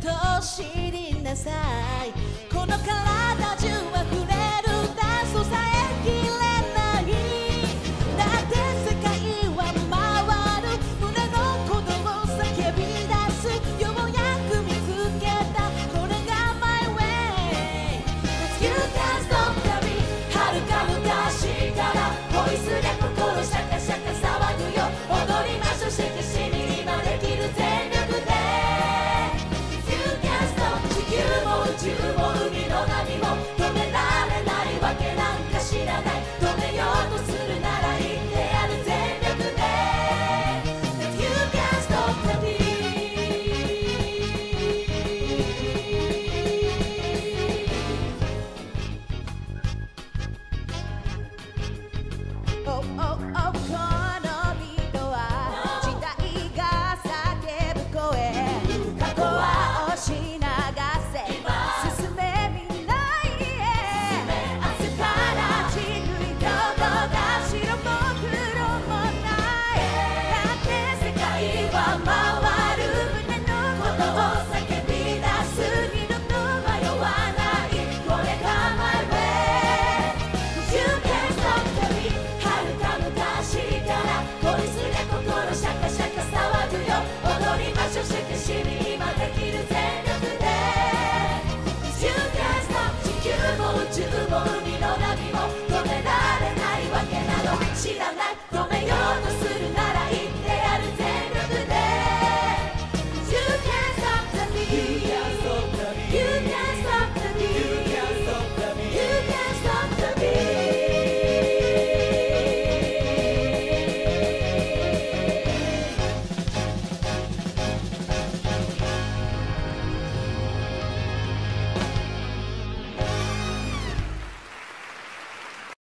と知りなさい。oh, oh, oh.